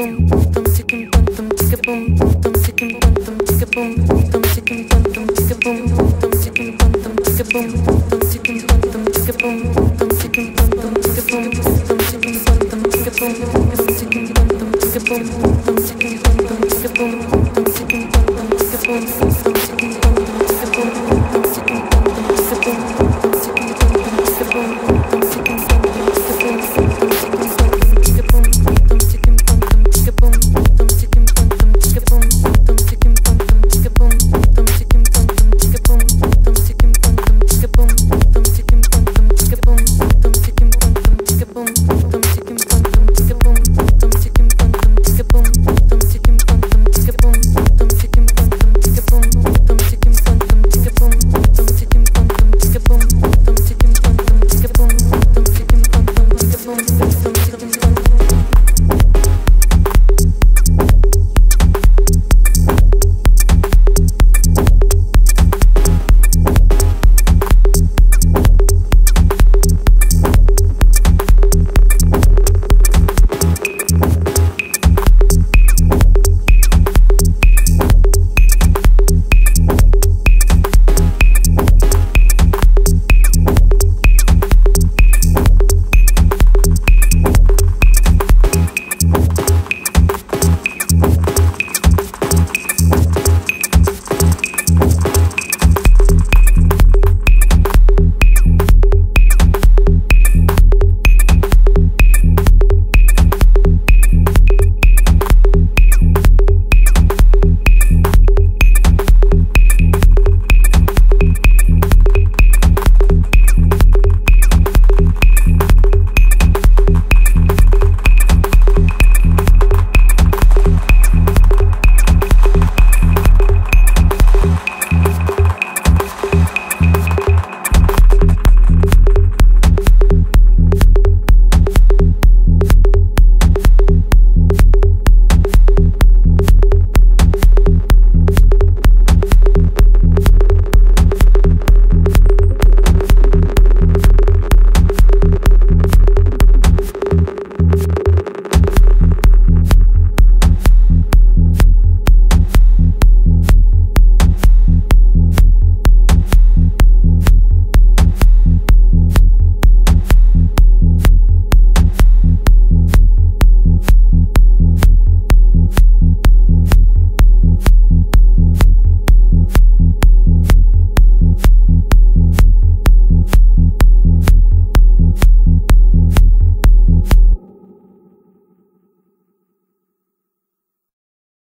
pum.